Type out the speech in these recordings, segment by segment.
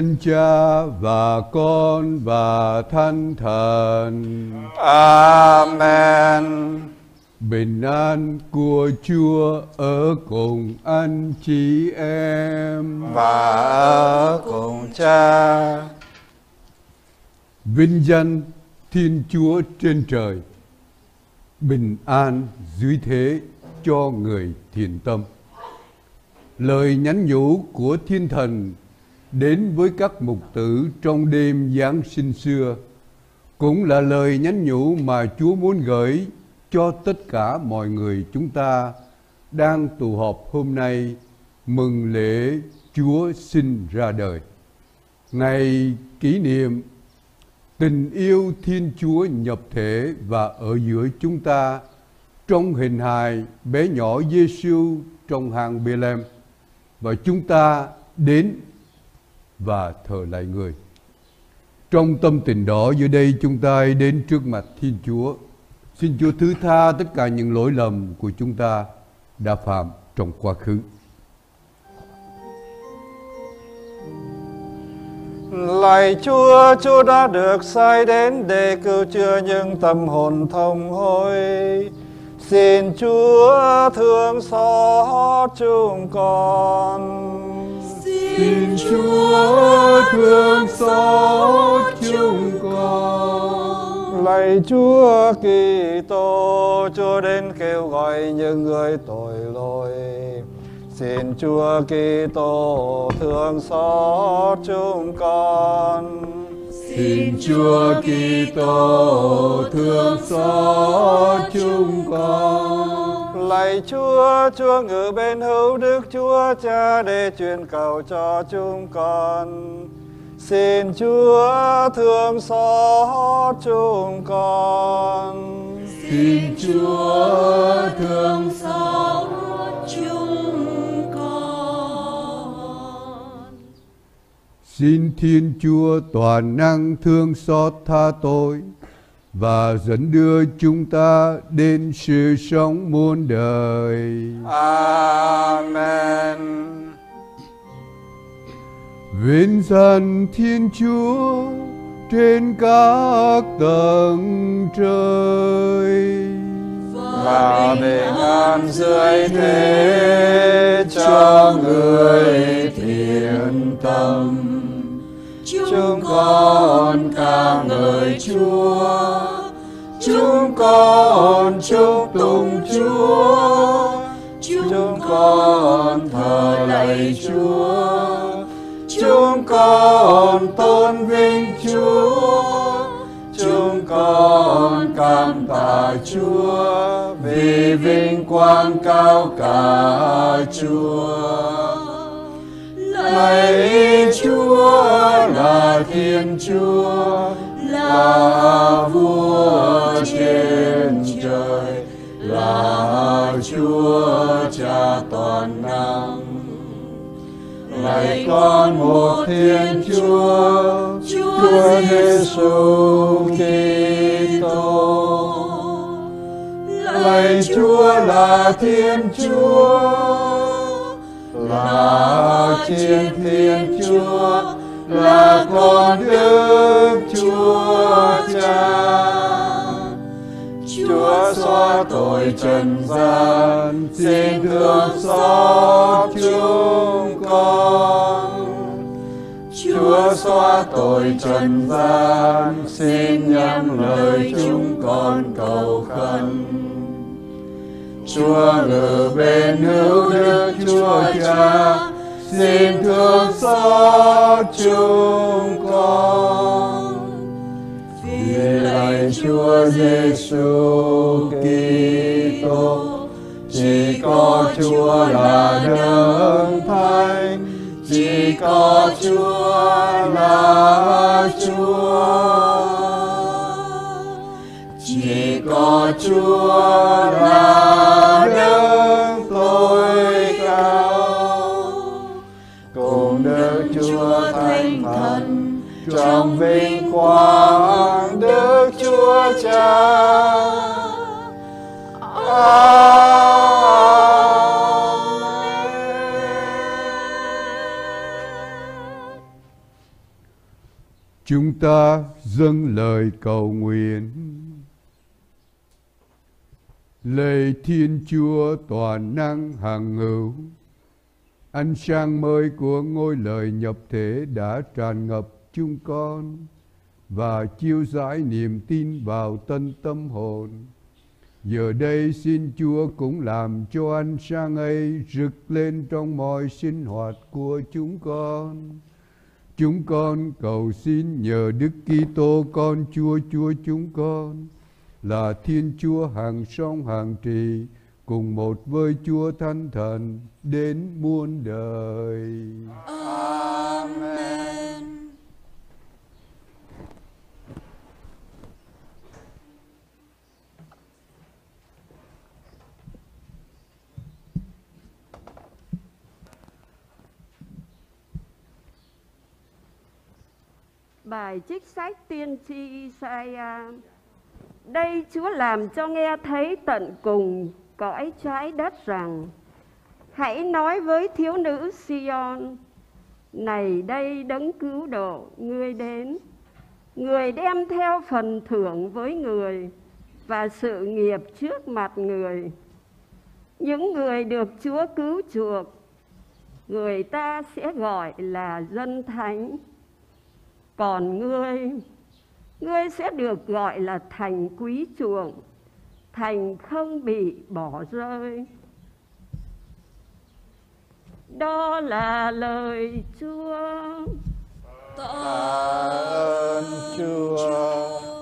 Dân cha và con và thánh thần Amen. Bình an của Chúa ở cùng anh chị em Và ở cùng cha. Vinh danh Thiên Chúa trên trời Bình an dưới thế cho người thiện tâm Lời nhắn nhủ của thiên thần đến với các mục tử trong đêm Giáng sinh xưa, cũng là lời nhắn nhủ mà Chúa muốn gửi cho tất cả mọi người chúng ta đang tụ họp hôm nay mừng lễ Chúa sinh ra đời. Ngày kỷ niệm tình yêu Thiên Chúa nhập thể và ở giữa chúng ta trong hình hài bé nhỏ Giêsu trong hang Bethlehem và chúng ta đến và thờ lại người. Trong tâm tình đó giờ đây chúng ta đến trước mặt Thiên Chúa. Xin Chúa thứ tha tất cả những lỗi lầm của chúng ta đã phạm trong quá khứ. Lạy Chúa, Chúa đã được sai đến để cứu chữa những tâm hồn thông hối. Xin Chúa thương xót chúng con. Xin Chúa thương xót chúng con. Lạy Chúa Kitô, Chúa đến kêu gọi những người tội lỗi. Xin Chúa Kitô thương xót chúng con. Xin Chúa Kitô thương xót chúng con. Lạy Chúa, Chúa ngự bên hữu Đức Chúa Cha để truyền cầu cho chúng con. Xin Chúa thương xót chúng con. Xin Chúa thương xót chúng con Xin Thiên Chúa toàn năng thương xót tha tội và dẫn đưa chúng ta đến sự sống muôn đời. Amen. Vinh danh Thiên Chúa trên các tầng trời. Và bình an dưới thế cho người thiện tâm. Chúng con ca ngợi Chúa, chúng con chúc tụng Chúa, chúng con thờ lạy Chúa, chúng con tôn vinh Chúa, chúng con cảm tạ Chúa. Vì vinh quang cao cả Chúa. Lạy Chúa là Thiên Chúa, là Vua trên trời, là Chúa Cha toàn năng. Lạy con một Thiên Chúa, Chúa Giêsu Kitô. Lạy Chúa là Thiên Chúa, là trên Thiên Chúa, là con Đức Chúa Cha. Chúa xóa tội trần gian, xin thương xót chúng con. Chúa xóa tội trần gian, xin nhắm lời chúng con cầu khẩn. Chúa ngự bên hữu Đức Chúa Cha, xin thương xót chúng con. Vì lạy lạy Chúa Giêsu Kitô chỉ có Chúa là đấng thánh chỉ có Chúa là Chúa chỉ có Chúa là đấng tôi cao cùng Đức Chúa Thánh Thần, trong vinh quang Đức Chúa Cha. Chúng ta dâng lời cầu nguyện. Lạy Thiên Chúa toàn năng hàng hữu, ánh sáng mới của ngôi lời nhập thể đã tràn ngập chúng con và chiêu giải niềm tin vào tân tâm hồn. Giờ đây xin Chúa cũng làm cho ánh sáng ấy rực lên trong mọi sinh hoạt của chúng con. Chúng con cầu xin nhờ Đức Kitô con Chúa Chúa chúng con là Thiên Chúa hàng song hàng trì, cùng một với Chúa Thánh Thần đến muôn đời. Amen. Bài trích sách tiên tri Isaiah đây Chúa làm cho nghe thấy tận cùng cõi trái đất rằng, Hãy nói với thiếu nữ Sion, Này đây đấng cứu độ ngươi đến. Người đem theo phần thưởng với người Và sự nghiệp trước mặt người. Những người được Chúa cứu chuộc, Người ta sẽ gọi là dân thánh. Còn ngươi ngươi sẽ được gọi là thành quý chuộng, thành không bị bỏ rơi đó là lời chúa Tạ ơn Chúa.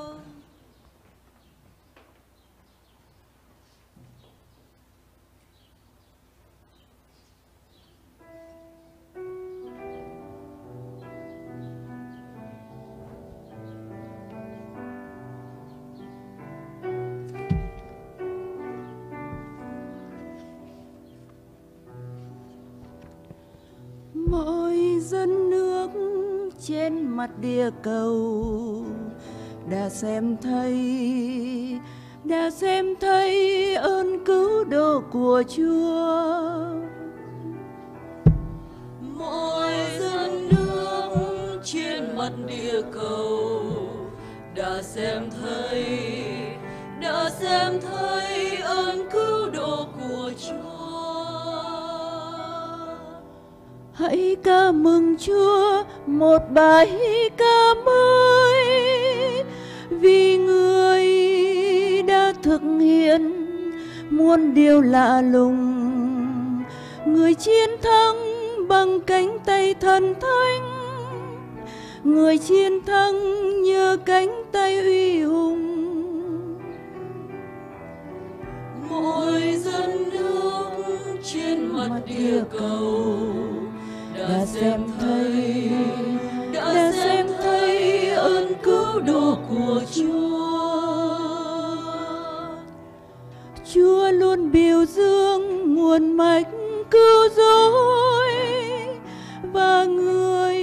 Dân nước trên mặt địa cầu. Đã xem thấy, đã xem thấy ơn cứu độ của Chúa. Mỗi dân nước trên mặt địa cầu. Đã xem thấy, đã xem thấy hãy ca mừng Chúa, một bài ca mới. Vì người đã thực hiện muôn điều lạ lùng. Người chiến thắng bằng cánh tay thần thánh. Người chiến thắng nhờ cánh tay uy hùng. Mỗi dân nước trên mặt địa cầu xem thấy, đã xem thấy ơn cứu độ của Chúa. Chúa luôn biểu dương nguồn mạch cứu rỗi và người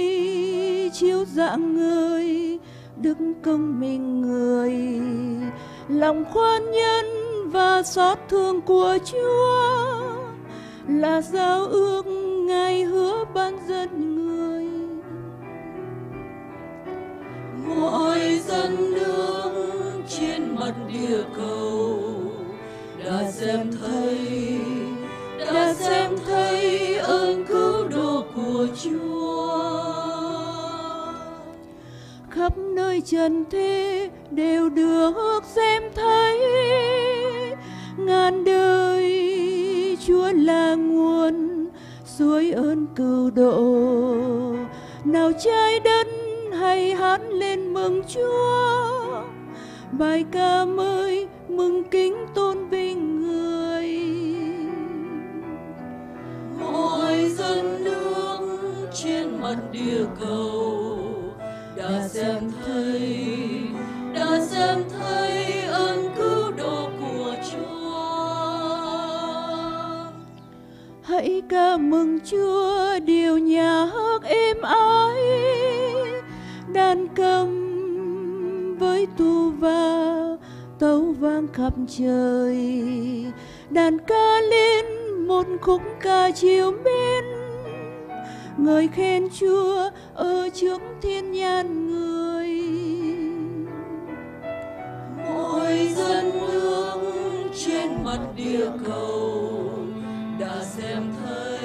chiếu dạng người, đức công minh người. Lòng khoan nhân và xót thương của Chúa là giao ước ngài hứa mọi dân nước trên mặt địa cầu đã xem thấy, đã xem thấy ơn cứu độ của Chúa. Khắp nơi trần thế đều được xem thấy, ngàn đời Chúa là nguồn suối ơn cứu độ. Nào trái đất hay hát lên mừng Chúa. Bài ca mới mừng kính tôn vinh người. Mọi dân nước trên mặt địa cầu đã xem thấy, đã xem thấy ơn cứu độ của Chúa. Hãy ca mừng Chúa, điều nhạc êm ái đàn cầm với tu va tấu vang khắp trời. Đàn ca lên một khúc ca chiều mến. Người khen Chúa ở trước thiên nhan người. Mỗi dân nước trên mặt địa cầu đã xem thấy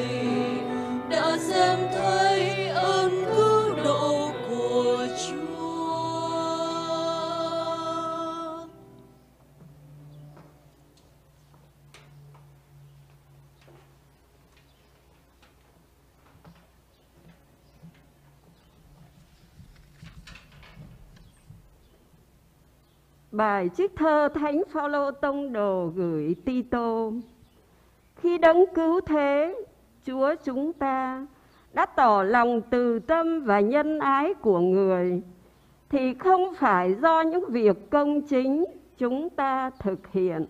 Bài trích thơ Thánh Phaolô Tông Đồ gửi Tito. Khi đấng cứu thế, Chúa chúng ta đã tỏ lòng từ tâm và nhân ái của người thì không phải do những việc công chính chúng ta thực hiện,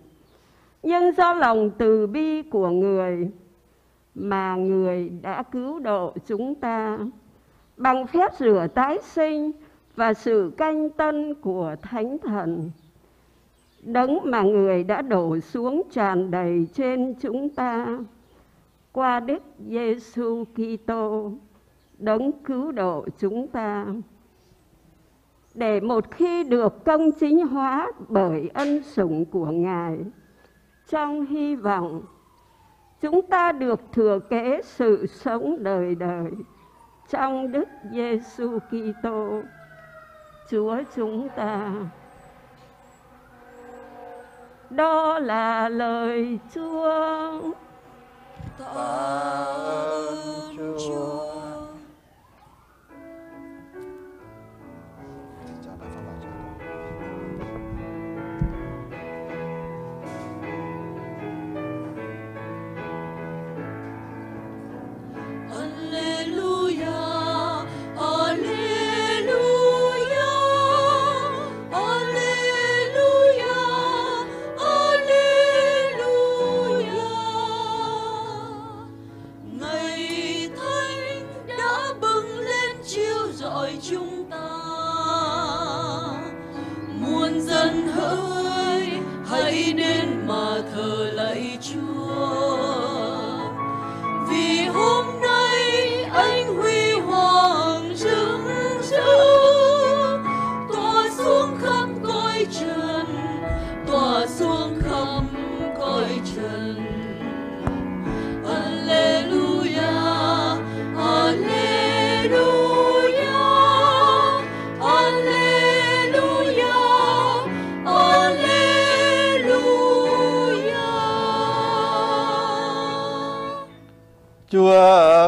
nhưng do lòng từ bi của người mà người đã cứu độ chúng ta bằng phép rửa tái sinh và sự canh tân của Thánh Thần. Đấng mà người đã đổ xuống tràn đầy trên chúng ta qua Đức Giêsu Kitô, đấng cứu độ chúng ta. Để một khi được công chính hóa bởi ân sủng của Ngài, trong hy vọng chúng ta được thừa kế sự sống đời đời trong Đức Giêsu Kitô, Chúa chúng ta. Đó là lời Chúa. tạ ơn Chúa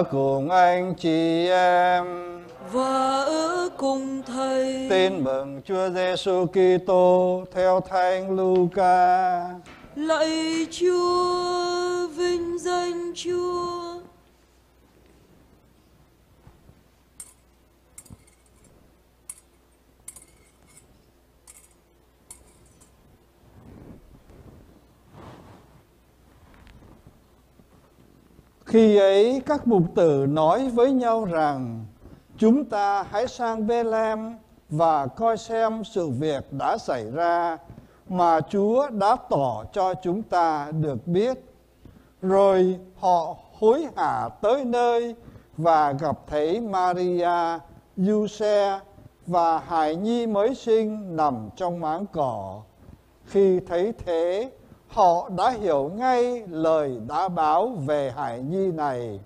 Cùng anh chị em. và ở cùng thầy Tin mừng Chúa Giêsu Kitô theo Thánh Luca. lạy Chúa vinh danh Chúa Khi ấy các mục tử nói với nhau rằng chúng ta hãy sang Bethlehem và coi xem sự việc đã xảy ra mà Chúa đã tỏ cho chúng ta được biết. Rồi họ hối hả tới nơi và gặp thấy Maria, Giuse và hài nhi mới sinh nằm trong máng cỏ. Khi thấy thế, họ đã hiểu ngay lời đã báo về hải nhi này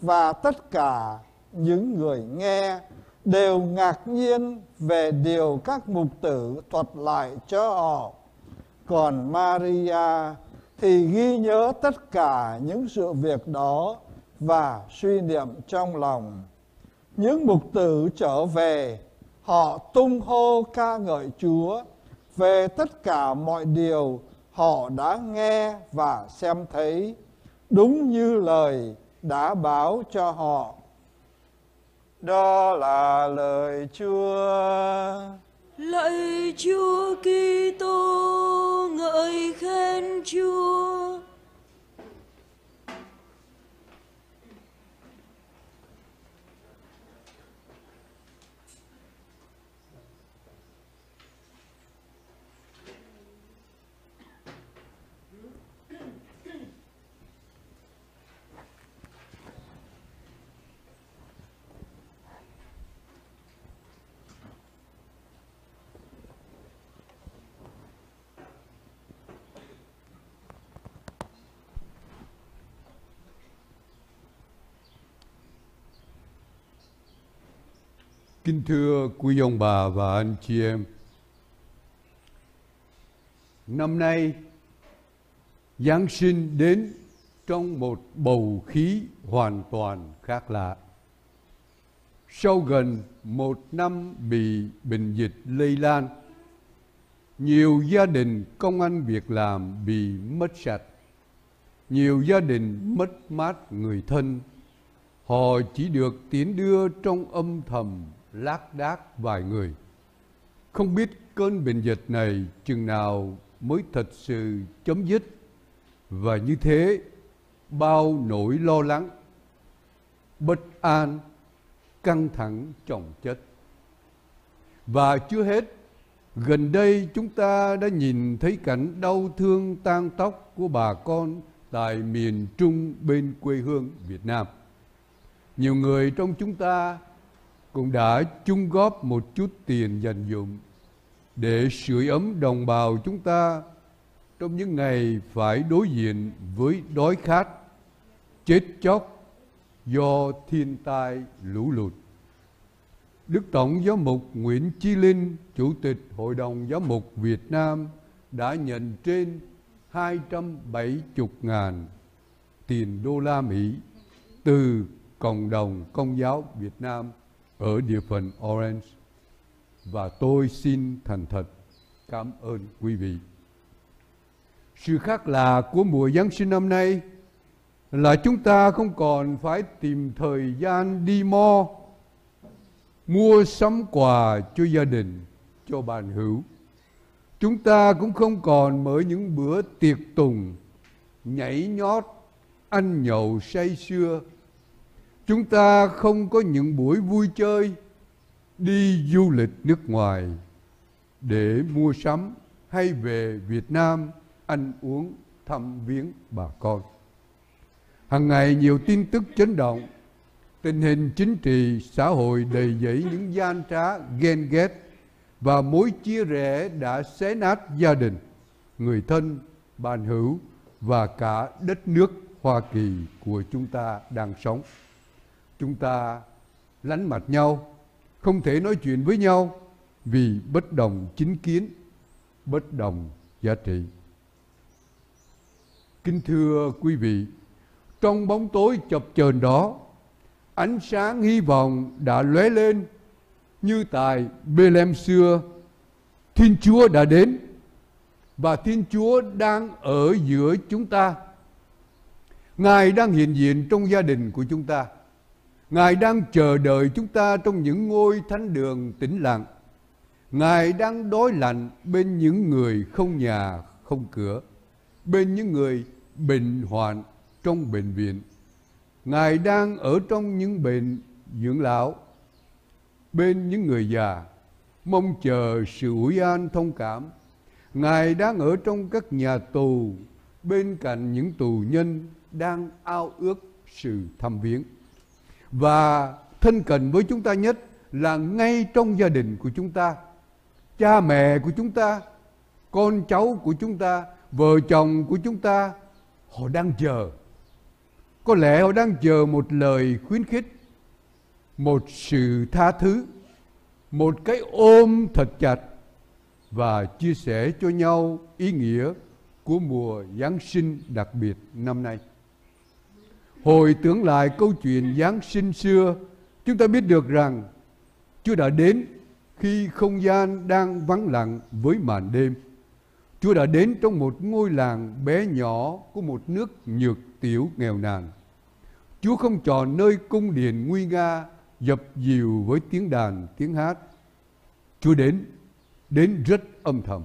và tất cả những người nghe đều ngạc nhiên về điều các mục tử thuật lại cho họ. Còn Maria thì ghi nhớ tất cả những sự việc đó và suy niệm trong lòng. Những mục tử trở về, họ tung hô ca ngợi Chúa về tất cả mọi điều họ đã nghe và xem thấy đúng như lời đã báo cho họ. Đó là lời Chúa. Lạy Chúa Kitô, ngợi khen Chúa. Kính thưa quý ông bà và anh chị em, năm nay Giáng sinh đến trong một bầu khí hoàn toàn khác lạ. Sau gần một năm bị bệnh dịch lây lan, nhiều gia đình công ăn việc làm bị mất sạch, nhiều gia đình mất mát người thân. Họ chỉ được tiến đưa trong âm thầm lác đác vài người. Không biết cơn bệnh dịch này chừng nào mới thật sự chấm dứt và như thế bao nỗi lo lắng, bất an, căng thẳng chồng chất. Và chưa hết, gần đây chúng ta đã nhìn thấy cảnh đau thương tan tóc của bà con tại miền Trung bên quê hương Việt Nam. Nhiều người trong chúng ta cũng đã chung góp một chút tiền dành dụng để sưởi ấm đồng bào chúng ta trong những ngày phải đối diện với đói khát, chết chóc do thiên tai lũ lụt. Đức Tổng Giám mục Nguyễn Chi Linh, Chủ tịch Hội đồng Giám mục Việt Nam đã nhận trên 270.000 tiền đô la Mỹ từ cộng đồng công giáo Việt Nam ở địa phận Orange và tôi xin thành thật cảm ơn quý vị. Sự khác lạ của mùa Giáng sinh năm nay là chúng ta không còn phải tìm thời gian đi mo mua sắm quà cho gia đình, cho bạn hữu. Chúng ta cũng không còn mở những bữa tiệc tùng, nhảy nhót, ăn nhậu say sưa Chúng ta không có những buổi vui chơi đi du lịch nước ngoài để mua sắm hay về Việt Nam ăn uống thăm viếng bà con. Hàng ngày nhiều tin tức chấn động, tình hình chính trị xã hội đầy dẫy những gian trá ghen ghét và mối chia rẽ đã xé nát gia đình, người thân, bạn hữu và cả đất nước Hoa Kỳ của chúng ta đang sống chúng ta lánh mặt nhau, không thể nói chuyện với nhau vì bất đồng chính kiến, bất đồng giá trị. Kính thưa quý vị, trong bóng tối chập chờn đó, ánh sáng hy vọng đã lóe lên như tại Bethlehem xưa. Thiên Chúa đã đến và Thiên Chúa đang ở giữa chúng ta. Ngài đang hiện diện trong gia đình của chúng ta. Ngài đang chờ đợi chúng ta trong những ngôi thánh đường tĩnh lặng. Ngài đang đói lạnh bên những người không nhà, không cửa, bên những người bệnh hoạn trong bệnh viện. Ngài đang ở trong những bệnh dưỡng lão, bên những người già, mong chờ sự ủi an thông cảm. Ngài đang ở trong các nhà tù, bên cạnh những tù nhân đang ao ước sự thăm viếng và thân cận với chúng ta nhất là ngay trong gia đình của chúng ta, cha mẹ của chúng ta, con cháu của chúng ta, vợ chồng của chúng ta, họ đang chờ có lẽ họ đang chờ một lời khuyến khích, một sự tha thứ, một cái ôm thật chặt và chia sẻ cho nhau ý nghĩa của mùa Giáng sinh đặc biệt năm nay. Hồi tưởng lại câu chuyện Giáng sinh xưa, chúng ta biết được rằng Chúa đã đến khi không gian đang vắng lặng với màn đêm. Chúa đã đến trong một ngôi làng bé nhỏ của một nước nhược tiểu nghèo nàn. Chúa không chọn nơi cung điện nguy nga dập dìu với tiếng đàn, tiếng hát. Chúa đến, đến rất âm thầm.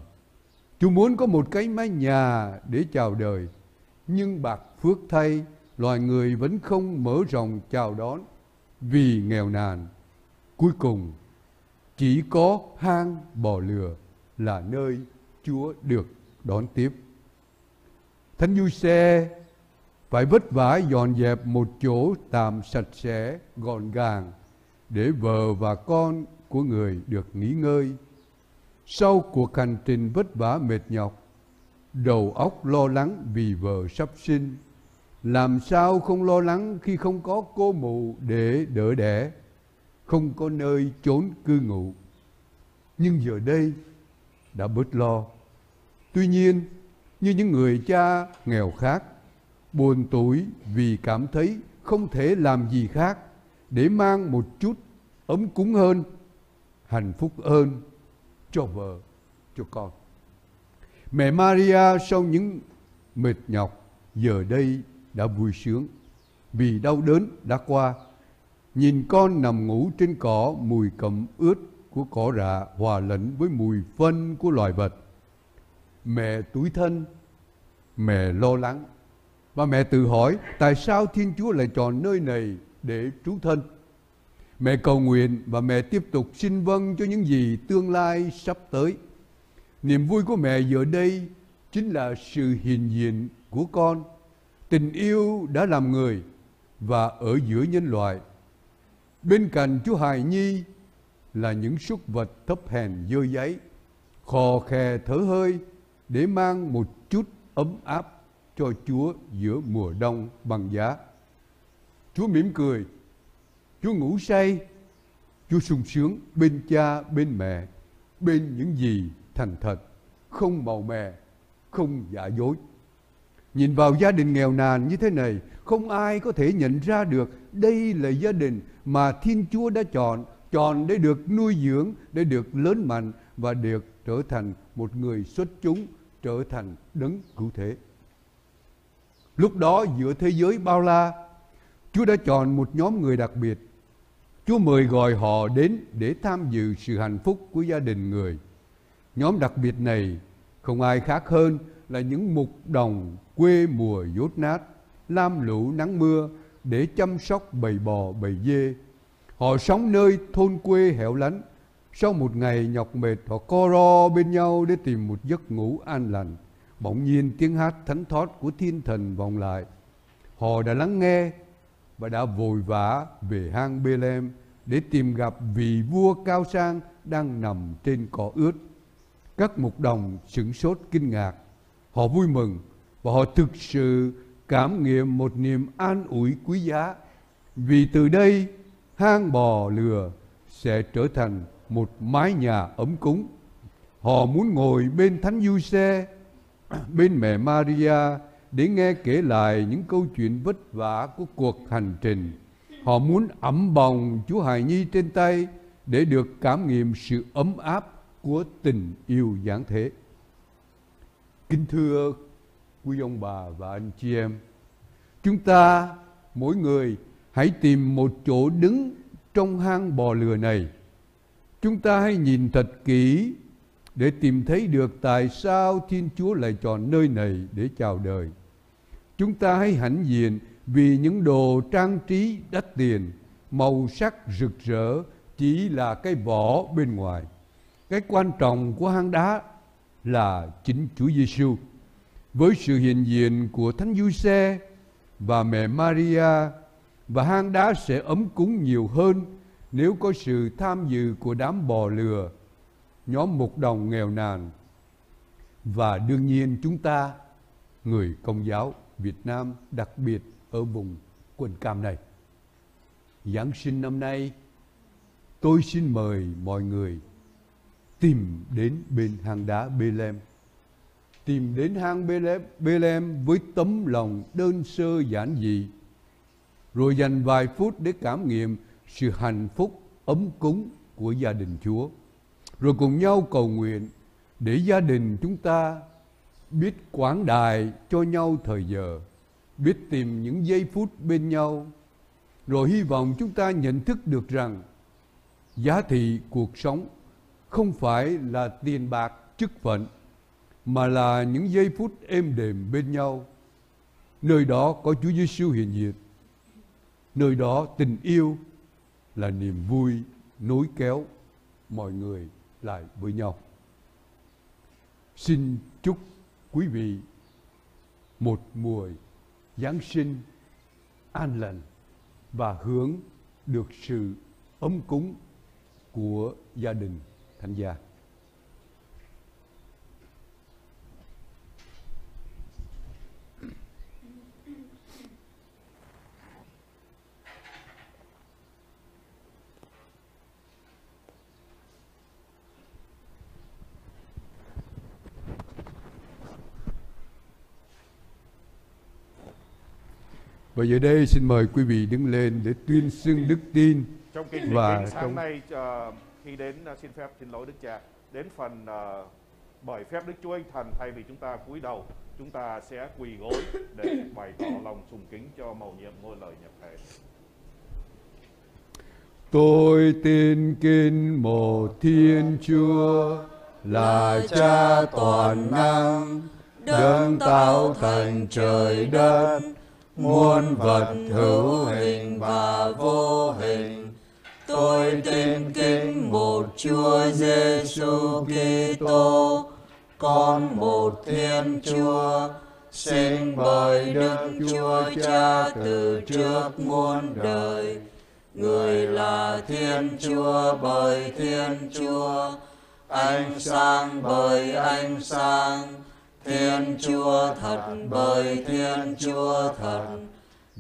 Chúa muốn có một cái mái nhà để chào đời, nhưng bạc phước thay, loài người vẫn không mở rộng chào đón vì nghèo nàn. Cuối cùng, chỉ có hang bò lừa là nơi Chúa được đón tiếp. Thánh Du Xe phải vất vả dọn dẹp một chỗ tạm sạch sẽ, gọn gàng để vợ và con của người được nghỉ ngơi. Sau cuộc hành trình vất vả mệt nhọc, đầu óc lo lắng vì vợ sắp sinh, làm sao không lo lắng khi không có cô mụ để đỡ đẻ, không có nơi trốn cư ngụ. Nhưng giờ đây đã bớt lo. Tuy nhiên, như những người cha nghèo khác, buồn tuổi vì cảm thấy không thể làm gì khác để mang một chút ấm cúng hơn, hạnh phúc hơn cho vợ, cho con. Mẹ Maria sau những mệt nhọc giờ đây đã vui sướng vì đau đớn đã qua. Nhìn con nằm ngủ trên cỏ mùi cẩm ướt của cỏ rạ hòa lẫn với mùi phân của loài vật. Mẹ túi thân, mẹ lo lắng và mẹ tự hỏi tại sao Thiên Chúa lại chọn nơi này để trú thân. Mẹ cầu nguyện và mẹ tiếp tục xin vâng cho những gì tương lai sắp tới. Niềm vui của mẹ giờ đây chính là sự hiện diện của con. Tình yêu đã làm người và ở giữa nhân loại. Bên cạnh Chúa Hài Nhi là những súc vật thấp hèn dơ giấy, khò khè thở hơi để mang một chút ấm áp cho Chúa giữa mùa đông băng giá. Chúa mỉm cười, Chúa ngủ say, Chúa sung sướng bên cha, bên mẹ, bên những gì thành thật, không màu mè, không giả dối. Nhìn vào gia đình nghèo nàn như thế này, không ai có thể nhận ra được đây là gia đình mà Thiên Chúa đã chọn, chọn để được nuôi dưỡng, để được lớn mạnh và được trở thành một người xuất chúng, trở thành đấng cứu thế. Lúc đó giữa thế giới bao la, Chúa đã chọn một nhóm người đặc biệt. Chúa mời gọi họ đến để tham dự sự hạnh phúc của gia đình người. Nhóm đặc biệt này không ai khác hơn là những mục đồng quê mùa dốt nát, lam lũ nắng mưa để chăm sóc bầy bò bầy dê. Họ sống nơi thôn quê hẻo lánh. Sau một ngày nhọc mệt họ co ro bên nhau để tìm một giấc ngủ an lành. Bỗng nhiên tiếng hát thánh thót của thiên thần vọng lại. Họ đã lắng nghe và đã vội vã về hang Bethlehem để tìm gặp vị vua cao sang đang nằm trên cỏ ướt. Các mục đồng sửng sốt kinh ngạc. Họ vui mừng và họ thực sự cảm nghiệm một niềm an ủi quý giá. Vì từ đây hang bò lừa sẽ trở thành một mái nhà ấm cúng. Họ muốn ngồi bên Thánh Du Xe, bên mẹ Maria để nghe kể lại những câu chuyện vất vả của cuộc hành trình. Họ muốn ẩm bồng Chúa Hài Nhi trên tay để được cảm nghiệm sự ấm áp của tình yêu giáng thế. Kính thưa quý ông bà và anh chị em, chúng ta mỗi người hãy tìm một chỗ đứng trong hang bò lừa này. Chúng ta hãy nhìn thật kỹ để tìm thấy được tại sao Thiên Chúa lại chọn nơi này để chào đời. Chúng ta hãy hãnh diện vì những đồ trang trí đắt tiền, màu sắc rực rỡ chỉ là cái vỏ bên ngoài. Cái quan trọng của hang đá là chính Chúa Giêsu. Với sự hiện diện của Thánh Giuse và mẹ Maria và hang đá sẽ ấm cúng nhiều hơn nếu có sự tham dự của đám bò lừa, nhóm mục đồng nghèo nàn và đương nhiên chúng ta người công giáo Việt Nam đặc biệt ở vùng quần cam này. Giáng sinh năm nay tôi xin mời mọi người tìm đến bên hang đá Bethlehem. Tìm đến hang Bethlehem với tấm lòng đơn sơ giản dị. Rồi dành vài phút để cảm nghiệm sự hạnh phúc ấm cúng của gia đình Chúa. rồi cùng nhau cầu nguyện để gia đình chúng ta biết quảng đài cho nhau thời giờ, biết tìm những giây phút bên nhau, rồi hy vọng chúng ta nhận thức được rằng giá trị cuộc sống không phải là tiền bạc, chức phận, mà là những giây phút êm đềm bên nhau. Nơi đó có Chúa Giêsu hiện diện. Nơi đó tình yêu là niềm vui nối kéo mọi người lại với nhau. Xin chúc quý vị một mùa Giáng sinh an lành và hướng được sự ấm cúng của gia đình thánh gia. Và giờ đây xin mời quý vị đứng lên để tuyên xưng đức tin trong kinh và trong nay ờ, khi đến à, xin phép xin lỗi đức cha đến phần à, uh, bởi phép đức chúa thần thay vì chúng ta cúi đầu chúng ta sẽ quỳ gối để bày tỏ lòng sùng kính cho mầu nhiệm ngôi lời nhập thể Tôi tin kính một Thiên Chúa là Cha toàn năng, đấng tạo thành trời đất, muôn vật hữu hình và vô hình. Tôi tin kính một Chúa Giêsu Kitô, con một Thiên Chúa, sinh bởi Đức Chúa Cha từ trước muôn đời. Người là Thiên Chúa bởi Thiên Chúa, ánh sáng bởi ánh sáng, Thiên Chúa thật bởi Thiên Chúa thật,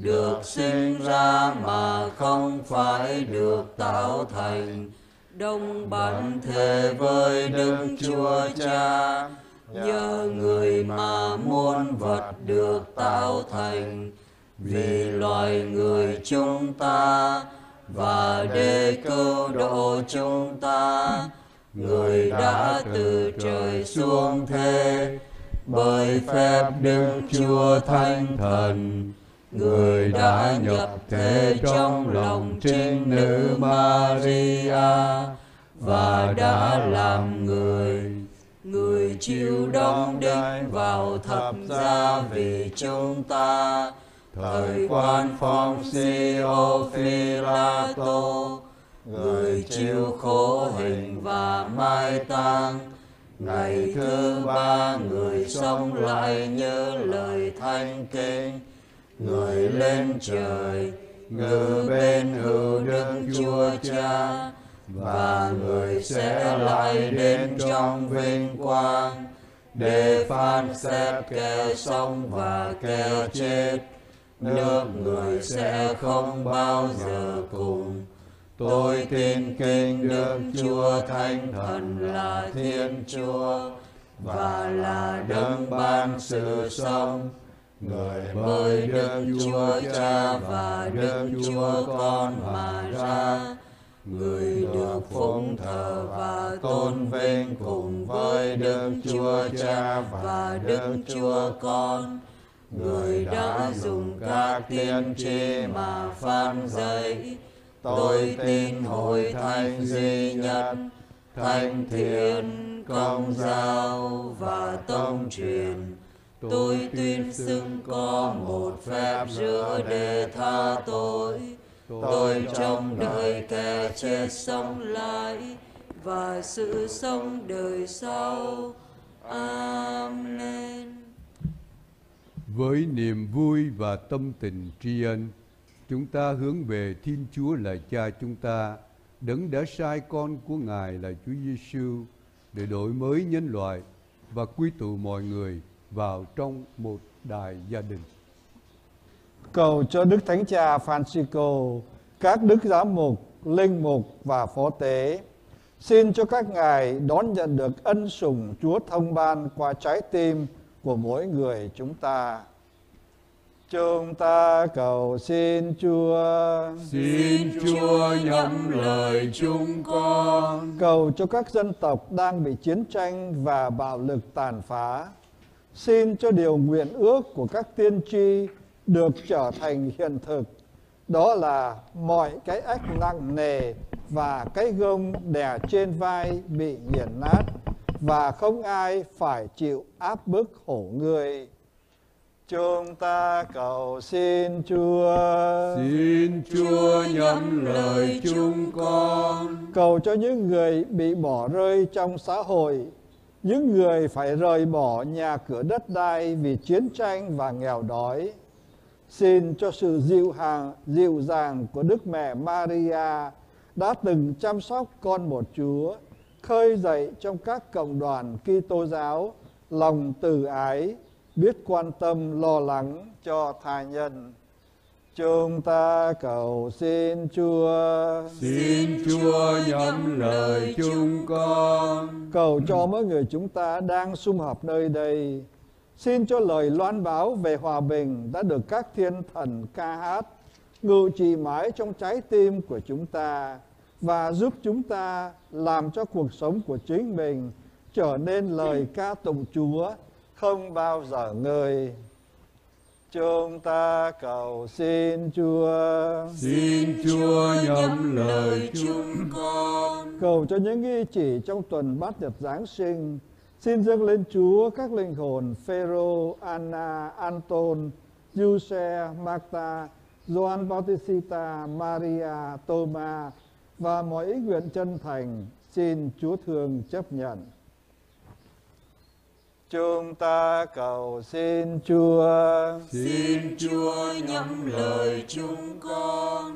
được sinh ra mà không phải được tạo thành. Đồng bản thể với Đức Chúa Cha, nhờ người mà muôn vật được tạo thành, vì loài người chúng ta và để cứu độ chúng ta người đã từ trời xuống thế. Bởi phép đức chúa thánh thần người đã nhập thể trong lòng trinh nữ maria và đã làm người. Người chịu đóng đinh vào thập giá vì chúng ta. Thời quan phong siêu Philato người chịu khổ hình và mai táng ngày thứ ba người sống lại như lời thanh kinh người lên trời, ngự bên hữu đức chúa cha, và người sẽ lại đến trong vinh quang. Để phán xét kẻ sống và kẻ chết. Nước người sẽ không bao giờ cùng. Tôi tin kinh đức chúa thánh thần là thiên chúa, và là đấng ban sự sống người bởi đức chúa cha và đức chúa con mà ra. người được phụng thờ và tôn vinh cùng với đức chúa cha và đức chúa con. Người đã dùng các tiên tri mà phán dạy. tôi tin hội thánh duy nhất thánh thiện công giáo và tông truyền tôi tuyên xưng có một phép rửa để tha tội. tôi trông đợi kẻ chết sống lại và sự sống đời sau. amen. Với niềm vui và tâm tình tri ân, chúng ta hướng về Thiên Chúa là Cha chúng ta, đấng đã sai con của Ngài là Chúa Giêsu để đổi mới nhân loại và quy tụ mọi người vào trong một đại gia đình. Cầu cho Đức Thánh Cha Francisco, các đức giám mục, linh mục và phó tế xin cho các ngài đón nhận được ân sủng Chúa thông ban qua trái tim của mỗi người chúng ta. Chúng ta cầu xin Chúa Xin Chúa nhắm lời chúng con. cầu cho các dân tộc đang bị chiến tranh và bạo lực tàn phá. Xin cho điều nguyện ước của các tiên tri được trở thành hiện thực. Đó là mọi cái ách nặng nề và cái gông đè trên vai bị nghiền nát và không ai phải chịu áp bức khổ người. Chúng ta cầu xin Chúa. Xin Chúa nhắm lời chúng con. cầu cho những người bị bỏ rơi trong xã hội, những người phải rời bỏ nhà cửa đất đai vì chiến tranh và nghèo đói. Xin cho sự dịu hàng, dịu dàng của Đức Mẹ Maria đã từng chăm sóc con một Chúa, khơi dậy trong các cộng đoàn Kitô giáo lòng từ ái, biết quan tâm lo lắng cho tha nhân. Chúng ta cầu xin Chúa. Xin Chúa nhắm lời chúng con. cầu cho mỗi người chúng ta đang sum họp nơi đây. Xin cho lời loan báo về hòa bình đã được các thiên thần ca hát ngự trị mãi trong trái tim của chúng ta và giúp chúng ta làm cho cuộc sống của chính mình trở nên lời ca tụng Chúa không bao giờ ngơi. Chúng ta cầu xin Chúa. Xin Chúa nhắm lời chúng con. cầu cho những nghi chỉ trong tuần bát nhật Giáng sinh xin dâng lên Chúa các linh hồn Phêrô, Anna, Anton, Giuse, Marta, Gioan Bautista, Maria, Thomas và mọi ý nguyện chân thành xin Chúa thương chấp nhận. Chúng ta cầu xin Chúa. Xin Chúa nhắm lời chúng con.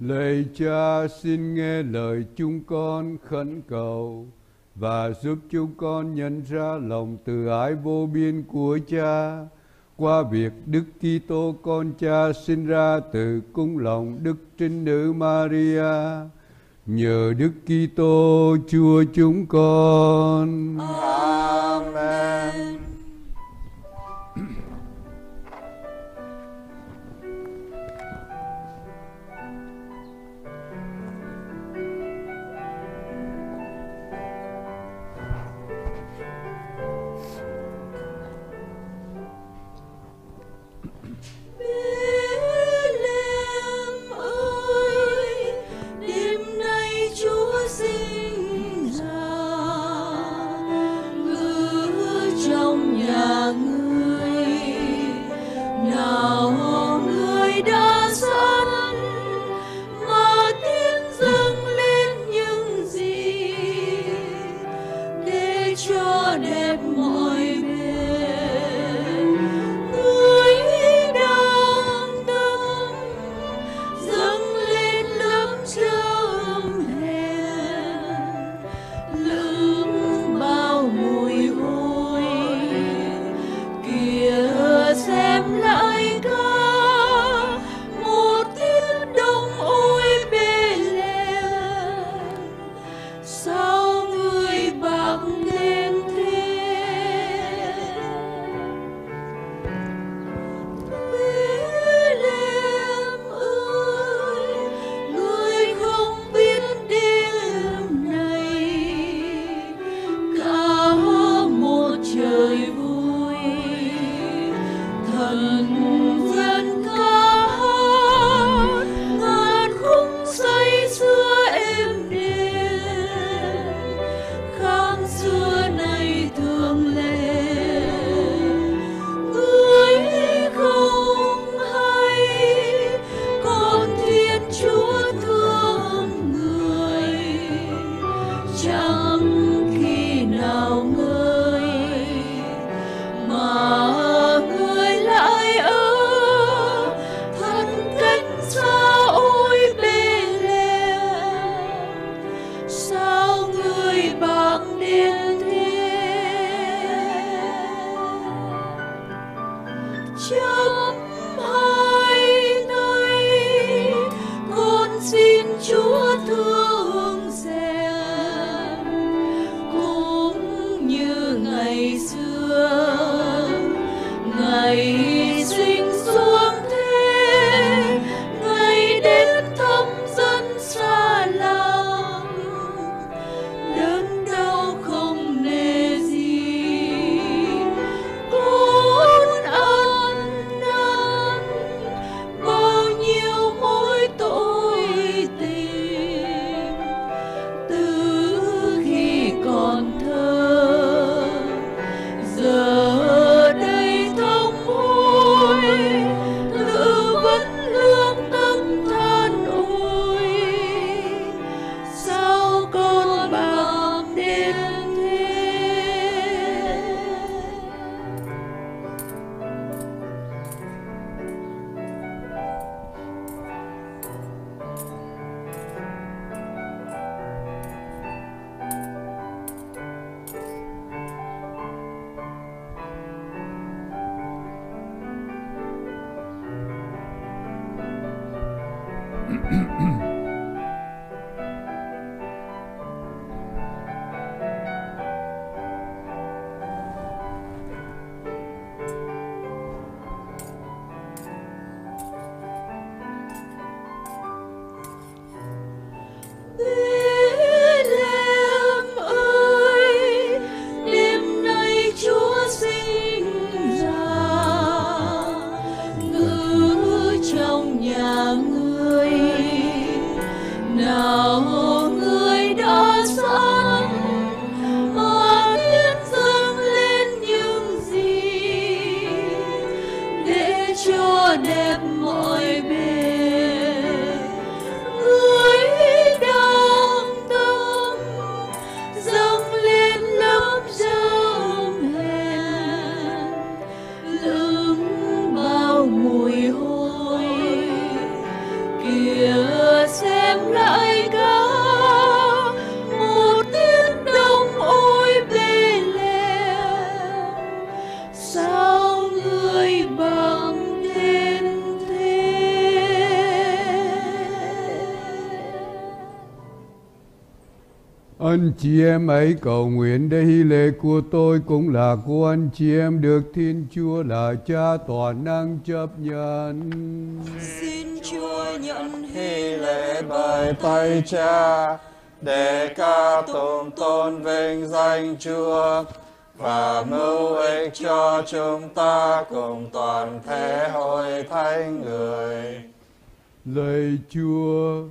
Lạy Cha xin nghe lời chúng con khẩn cầu và giúp chúng con nhận ra lòng từ ái vô biên của Cha qua việc Đức Kitô con Cha sinh ra từ cung lòng Đức Trinh Nữ Maria nhờ Đức Kitô Chúa chúng con. Amen. Bethlehem chị em ấy cầu nguyện để hy lễ của tôi cũng là của anh chị em được Thiên Chúa là Cha toàn năng chấp nhận. xin Chúa nhận hy lễ bởi tay cha để ca tụng tôn vinh danh Chúa và mưu ích cho chúng ta cùng toàn thể hội thánh người. Lạy Chúa,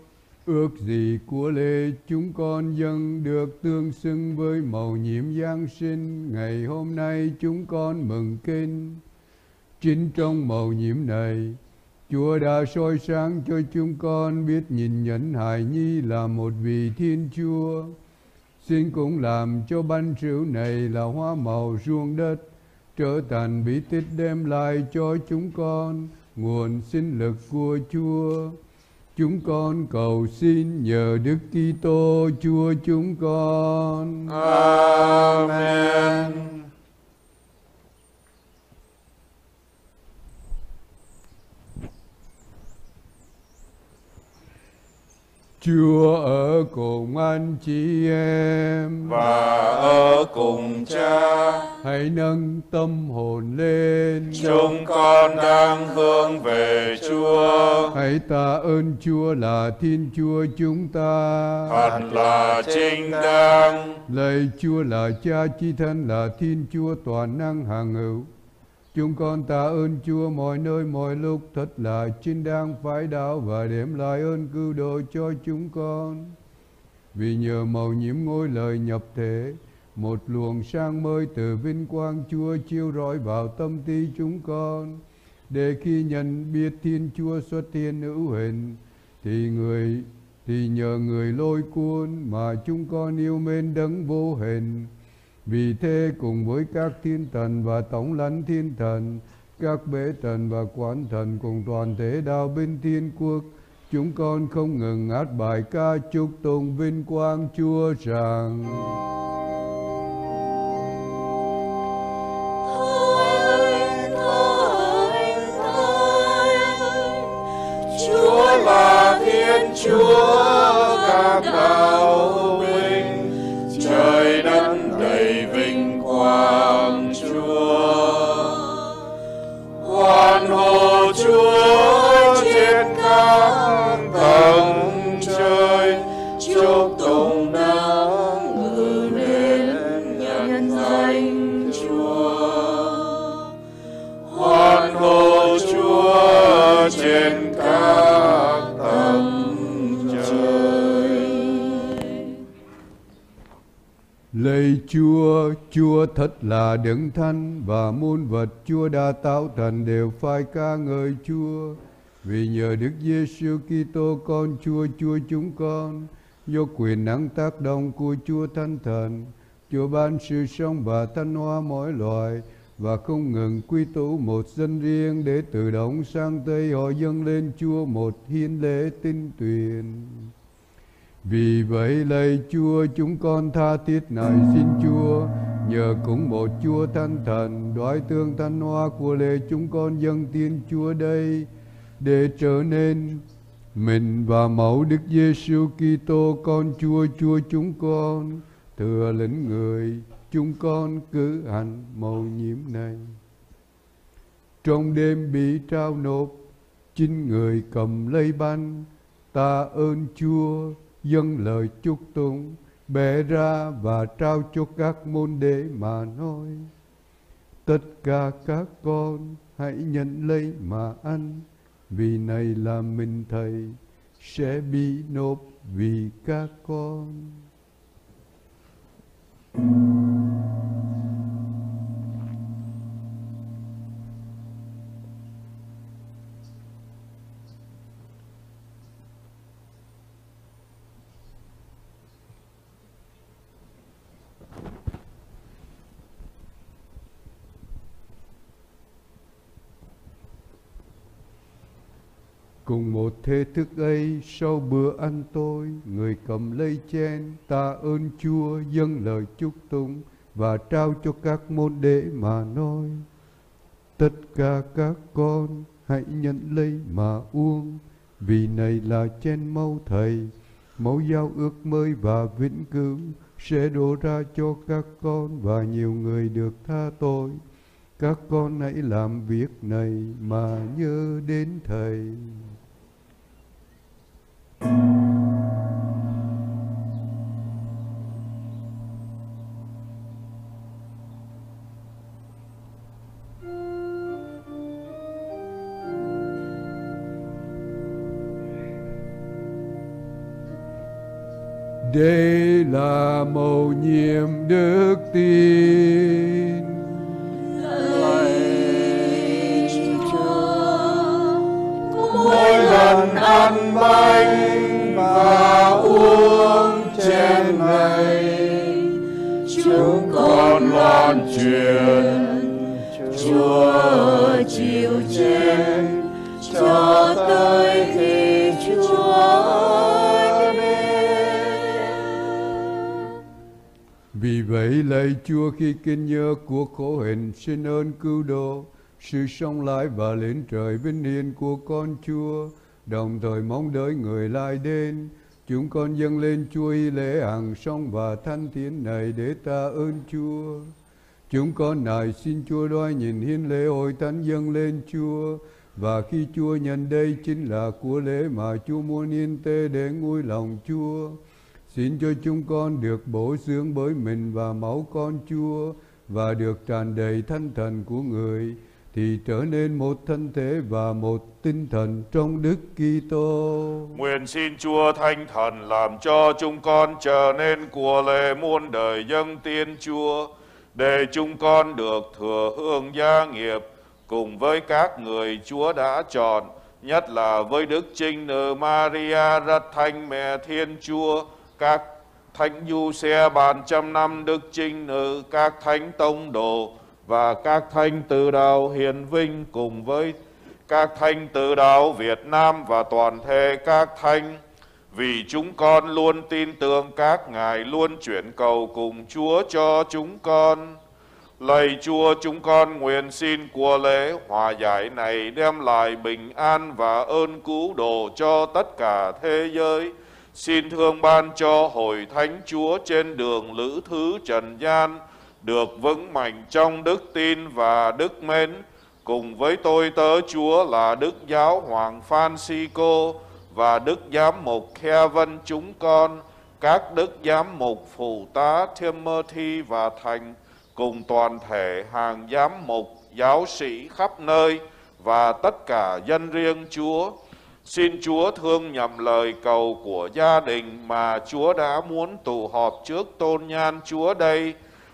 ước gì của lễ chúng con dâng được tương xứng với màu nhiệm Giáng sinh ngày hôm nay chúng con mừng kinh. Chính trong màu nhiệm này, Chúa đã soi sáng cho chúng con biết nhìn nhận hài nhi là một vị Thiên Chúa. Xin cũng làm cho bánh rượu này là hoa màu ruộng đất, trở thành bí tích đem lại cho chúng con nguồn sinh lực của Chúa. Chúng con cầu xin nhờ Đức Kitô Chúa chúng con. Amen. Chúa ở cùng anh chị em. và ở cùng cha Hãy nâng tâm hồn lên. chúng con đang hướng về chúa Hãy tạ ơn Chúa là Thiên Chúa chúng ta. thật là chính đáng Lạy Chúa là Cha Chi Thân là Thiên Chúa toàn năng hàng hữu. Chúng con tạ ơn Chúa mọi nơi mọi lúc thật là chính đáng phải đạo và đem lại ơn cứu độ cho chúng con. Vì nhờ màu nhiễm ngôi lời nhập thể, một luồng sang mới từ vinh quang Chúa chiếu rọi vào tâm trí chúng con, để khi nhận biết Thiên Chúa xuất hiện hữu hình, thì người thì nhờ người lôi cuốn mà chúng con yêu mến đấng vô hình. Vì thế cùng với các thiên thần và tổng lãnh thiên thần, các bế thần và quán thần cùng toàn thể đạo binh thiên quốc, chúng con không ngừng hát bài ca chúc tôn vinh quang Chúa rằng. Chúa là thiên chúa các đạo. Vinh quang chúa. Hoan hô chúa trên các tầng. Chúa, Chúa thật là đấng thánh và muôn vật Chúa đã tạo thành đều phải ca ngợi Chúa. Vì nhờ Đức Giêsu Kitô con Chúa Chúa chúng con, do quyền năng tác động của Chúa Thánh Thần, Chúa ban sự sống và thanh hóa mỗi loài và không ngừng quy tụ một dân riêng để từ đông sang tây họ dâng lên Chúa một hiến lễ tinh tuyền. Vì vậy lạy Chúa, chúng con tha thiết này xin Chúa. Nhờ cũng một Chúa thánh thần, đoái tương thanh hoa của lễ chúng con dâng tiên Chúa đây, để trở nên mình và mẫu Đức Giêsu Kitô, con Chúa Chúa chúng con. Thừa lĩnh người, chúng con cứ hành mầu nhiệm này. Trong đêm bị trao nộp, chính người cầm lấy banh ta ơn Chúa dâng lời chúc tụng bẻ ra và trao cho các môn đệ mà nói. Tất cả các con hãy nhận lấy mà ăn, vì này là mình thầy sẽ bị nộp vì các con. Cùng một thế thức ấy sau bữa ăn tôi người cầm lấy chén, ta ơn Chúa, dâng lời chúc tụng và trao cho các môn đệ mà nói. Tất cả các con hãy nhận lấy mà uống, vì này là chén máu thầy, máu giao ước mới và vĩnh cửu, sẽ đổ ra cho các con và nhiều người được tha tội. Các con hãy làm việc này mà nhớ đến Thầy. Đây là mầu nhiệm đức tin. Mỗi ăn bánh và uống chén này chúng con loan truyền Chúa chịu chết cho tới khi Chúa đến. Vì vậy lạy Chúa khi kinh nhớ của khổ hình xin ơn cứu độ, sự sống lại và lên trời vinh hiển của con Chúa, đồng thời mong đợi người lại đến. Chúng con dâng lên Chúa lễ hàng song và thanh thiến này để ta ơn Chúa. Chúng con nài xin Chúa đoái nhìn hiến lễ hội thánh dâng lên Chúa, và khi Chúa nhận đây chính là của lễ mà Chúa muốn yên tê để nguôi lòng Chúa. Xin cho chúng con được bổ dưỡng bởi mình và máu con Chúa và được tràn đầy thanh thần của người thì trở nên một thân thể và một tinh thần trong Đức Kitô. Nguyện xin Chúa Thánh Thần làm cho chúng con trở nên của lệ muôn đời dân tiên Chúa, để chúng con được thừa hương gia nghiệp cùng với các người Chúa đã chọn, nhất là với Đức Trinh Nữ Maria rất thanh mẹ Thiên Chúa, các thánh du xe bàn trăm năm Đức Trinh Nữ, các thánh tông đồ và các thánh từ đạo hiền vinh cùng với các thánh từ đạo Việt Nam và toàn thể các thánh vì chúng con luôn tin tưởng các ngài luôn chuyển cầu cùng Chúa cho chúng con. Lạy Chúa, chúng con nguyện xin của lễ hòa giải này đem lại bình an và ơn cứu độ cho tất cả thế giới. Xin thương ban cho hội thánh Chúa trên đường lữ thứ trần gian được vững mạnh trong đức tin và đức mến cùng với tôi tớ Chúa là Đức Giáo Hoàng Francisco và Đức Giám mục Kevin chúng con, các Đức Giám mục Phụ tá Timothy và Thành cùng toàn thể hàng giám mục, giáo sĩ khắp nơi và tất cả dân riêng Chúa. Xin Chúa thương nhầm lời cầu của gia đình mà Chúa đã muốn tụ họp trước tôn nhan Chúa đây.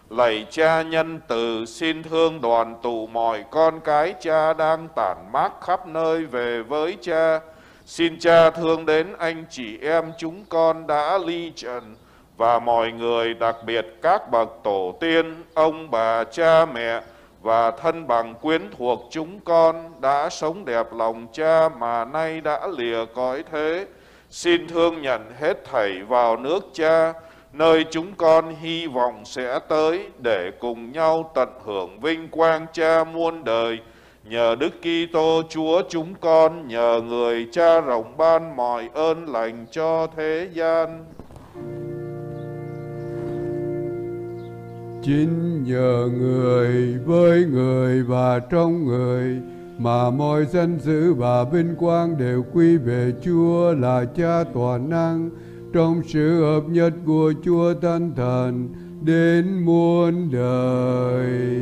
Lạy cha nhân từ xin thương đoàn tụ mọi con cái cha đang tản mát khắp nơi về với cha. Xin cha thương đến anh chị em chúng con đã ly trần và mọi người đặc biệt các bậc tổ tiên, ông bà, cha mẹ và thân bằng quyến thuộc chúng con đã sống đẹp lòng cha mà nay đã lìa cõi thế. Xin thương nhận hết thảy vào nước cha, nơi chúng con hy vọng sẽ tới để cùng nhau tận hưởng vinh quang cha muôn đời. Nhờ Đức Kitô Chúa chúng con, nhờ người cha rộng ban mọi ơn lành cho thế gian. Chính nhờ người với người và trong người mà mọi danh dự và vinh quang đều quy về Chúa là Cha toàn năng trong sự hợp nhất của Chúa Thánh Thần đến muôn đời.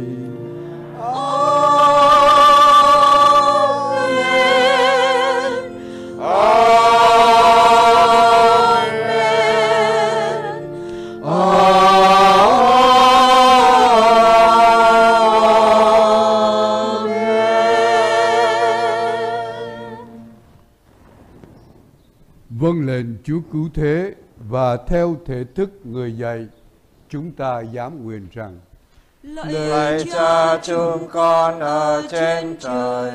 Vâng lệnh Chúa cứu thế và theo thể thức người dạy, chúng ta dám nguyện rằng. Lạy cha chúng con ở trên trời,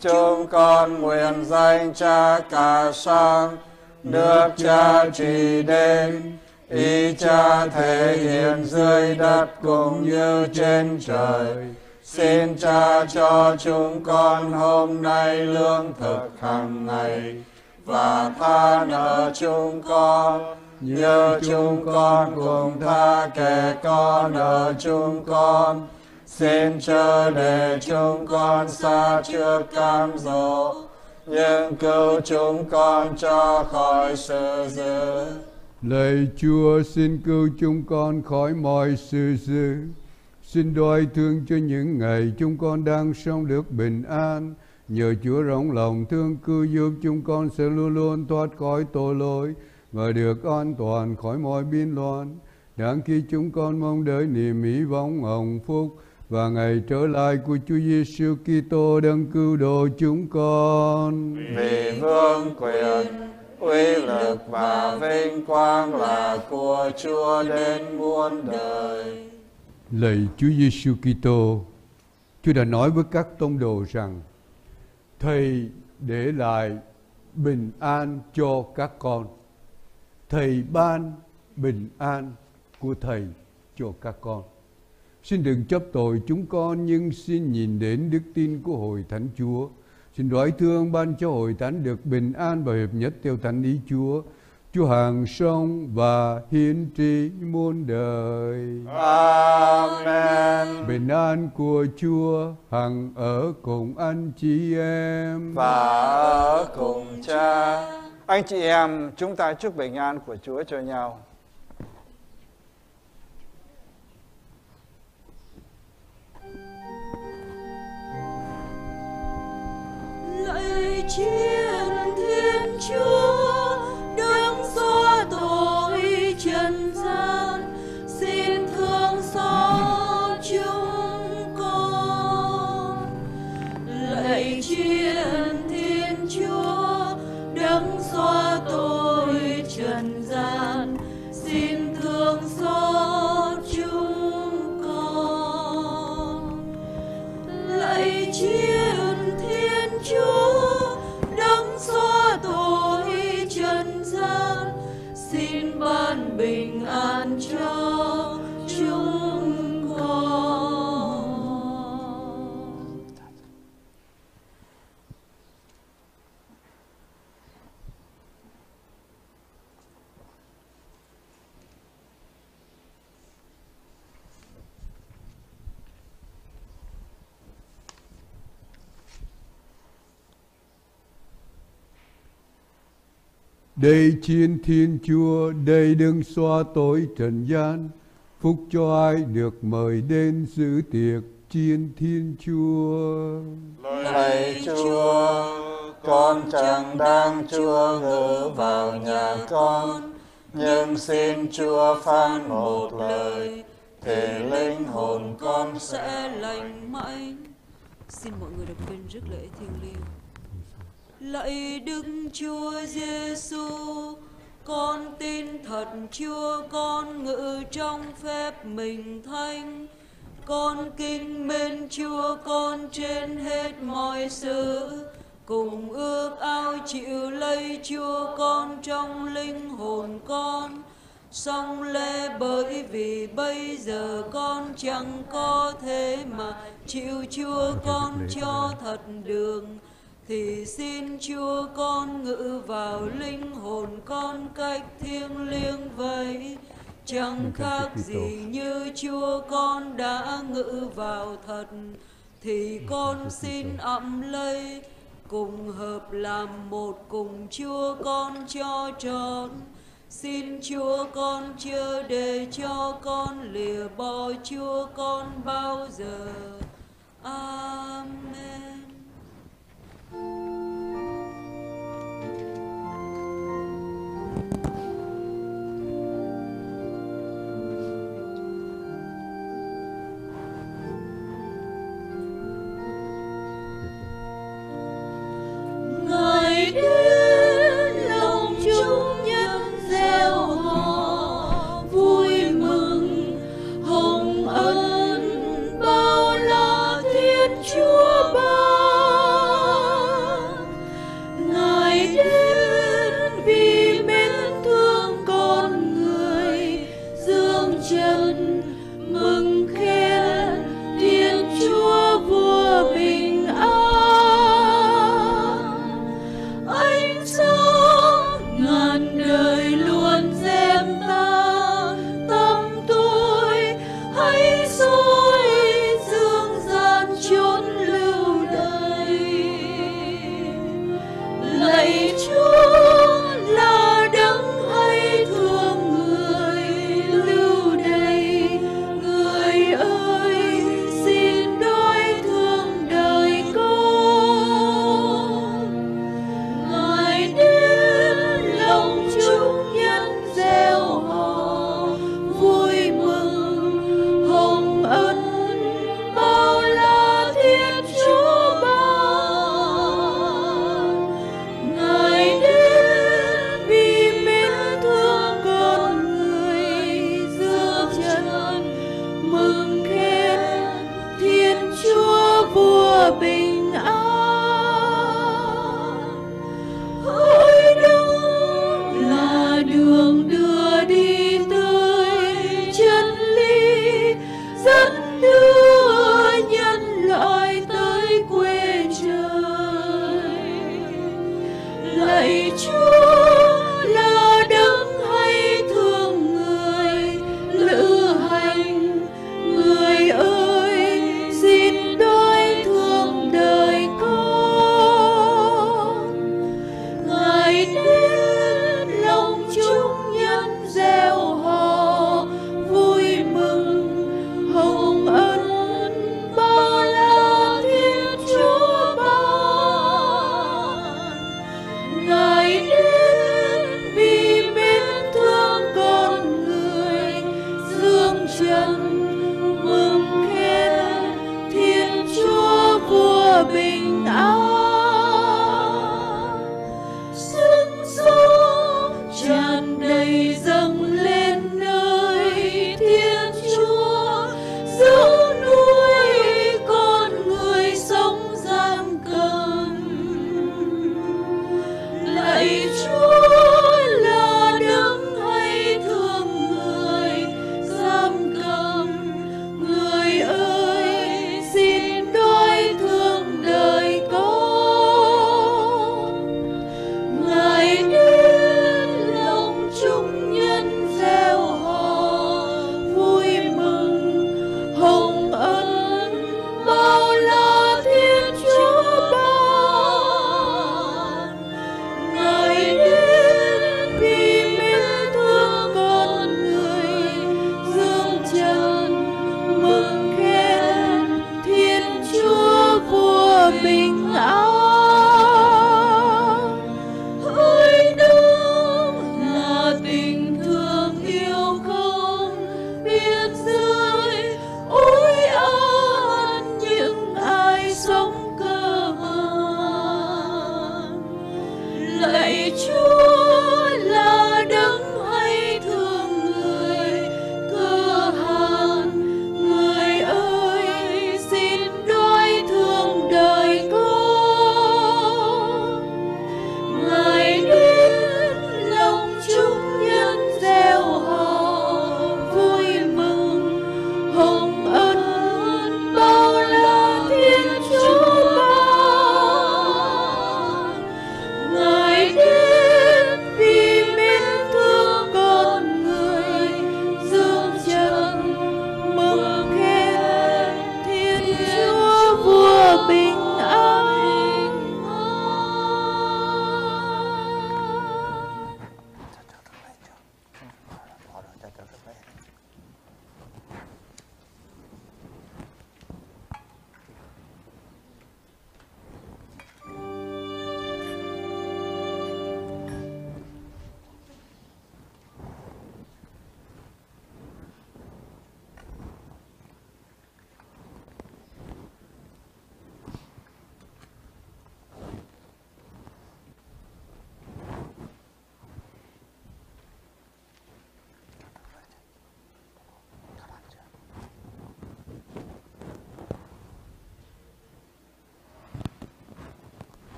chúng con nguyện danh cha cả sang, nước cha trị đến, ý cha thể hiện dưới đất cũng như trên trời. Xin cha cho chúng con hôm nay lương thực hàng ngày và tha nợ chúng con như chúng con cùng tha kẻ con nợ chúng con. Xin chớ để chúng con xa trước cam dỗ, nhưng cứu chúng con cho khỏi sự dữ. Lạy Chúa xin cứu chúng con khỏi mọi sự dữ. Xin đoái thương cho những ngày chúng con đang sống được bình an. Nhờ Chúa rộng lòng thương cứu giúp chúng con sẽ luôn luôn thoát khỏi tội lỗi và được an toàn khỏi mọi biên loạn. Đáng khi chúng con mong đợi niềm hy vọng hồng phúc và ngày trở lại của Chúa Giêsu Kitô đấng cứu độ chúng con. Vì vương quyền, uy lực và vinh quang là của Chúa đến muôn đời. Lạy Chúa Giêsu Kitô, Chúa đã nói với các tông đồ rằng Thầy để lại bình an cho các con. Thầy ban bình an của Thầy cho các con. Xin đừng chấp tội chúng con, nhưng xin nhìn đến đức tin của Hội Thánh Chúa. Xin đoái thương ban cho Hội Thánh được bình an và hiệp nhất theo Thánh ý Chúa. Chúa hàng sống và hiến trị muôn đời. Amen. Bình an của Chúa hằng ở cùng anh chị em. Và ở cùng cha. Anh chị em, chúng ta chúc bình an của Chúa cho nhau. lạy chiến thiên chúa xóa tội trần gian, xin thương xót chúng con. Lạy chiến thiên chúa, đấng xóa tội trần gian, xin thương xót chúng con. Lạy chiến thiên chúa Đây chiến thiên chúa, đây đừng xoa tội trần gian. Phúc cho ai được mời đến dự tiệc chiên thiên chúa. Lạy Chúa, con chẳng đang Chúa ngự vào nhà con, nhưng xin Chúa phán một lời, thì linh hồn con sẽ lành mạnh xin mọi người đọc kênh rước lễ thiêng liêng lạy đức chúa giêsu con tin thật chúa con ngự trong phép mình thánh, con kinh mến chúa con trên hết mọi sự. Cùng ước ao chịu lấy chúa con trong linh hồn con. Song lẽ bởi vì bây giờ con chẳng có thế mà chịu chúa con cho thật đường thì xin chúa con ngự vào linh hồn con cách thiêng liêng vậy. Chẳng khác gì như chúa con đã ngự vào thật. Thì con xin ậm lấy cùng hợp làm một cùng chúa con cho trọn Xin Chúa con chưa để cho con lìa bỏ Chúa con bao giờ. Amen.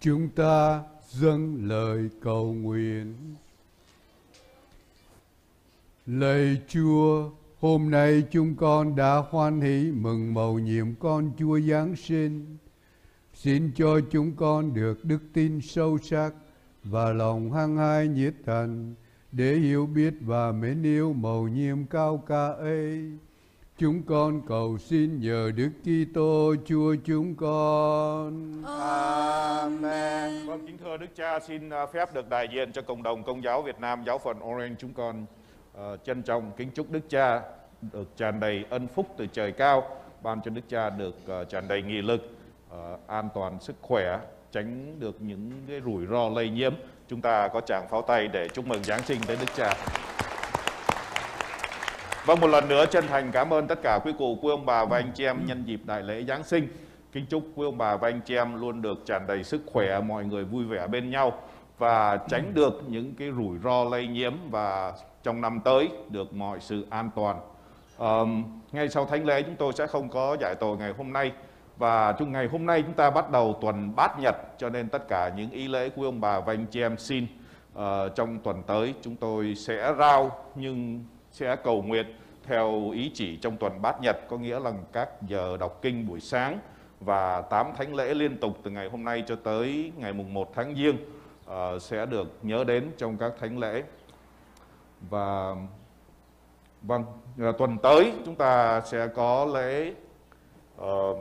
Chúng ta dâng lời cầu nguyện. Lạy Chúa, hôm nay chúng con đã hoan hỷ mừng mầu nhiệm con Chúa Giáng sinh. Xin cho chúng con được đức tin sâu sắc và lòng hăng hái nhiệt thành để hiểu biết và mến yêu mầu nhiệm cao ca ấy. Chúng con cầu xin nhờ Đức Kitô Chúa chúng con. Amen. Vâng, kính thưa Đức Cha, xin à, phép được đại diện cho cộng đồng Công giáo Việt Nam giáo phận Orange chúng con ờ, trân trọng kính chúc Đức Cha được tràn đầy ân phúc từ trời cao, ban cho Đức Cha được ờ, tràn đầy nghị lực, ờ, an toàn sức khỏe, tránh được những cái rủi ro lây nhiễm. Chúng ta có tràng pháo tay để chúc mừng Giáng sinh tới Đức Cha. Vâng, một lần nữa chân thành cảm ơn tất cả quý cụ, quý ông bà và anh chị em nhân dịp đại lễ Giáng sinh. Kính chúc quý ông bà và anh chị em luôn được tràn đầy sức khỏe, mọi người vui vẻ bên nhau và tránh được những cái rủi ro lây nhiễm và trong năm tới được mọi sự an toàn. Um, ngay sau thánh lễ chúng tôi sẽ không có giải tội ngày hôm nay và trong ngày hôm nay chúng ta bắt đầu tuần bát nhật cho nên tất cả những ý lễ quý ông bà và anh chị em xin uh, trong tuần tới chúng tôi sẽ rao nhưng sẽ cầu nguyện theo ý chỉ trong tuần bát nhật có nghĩa là các giờ đọc kinh buổi sáng và tám thánh lễ liên tục từ ngày hôm nay cho tới ngày mùng 1 tháng Giêng uh, sẽ được nhớ đến trong các thánh lễ. Và vâng à, tuần tới chúng ta sẽ có lễ uh,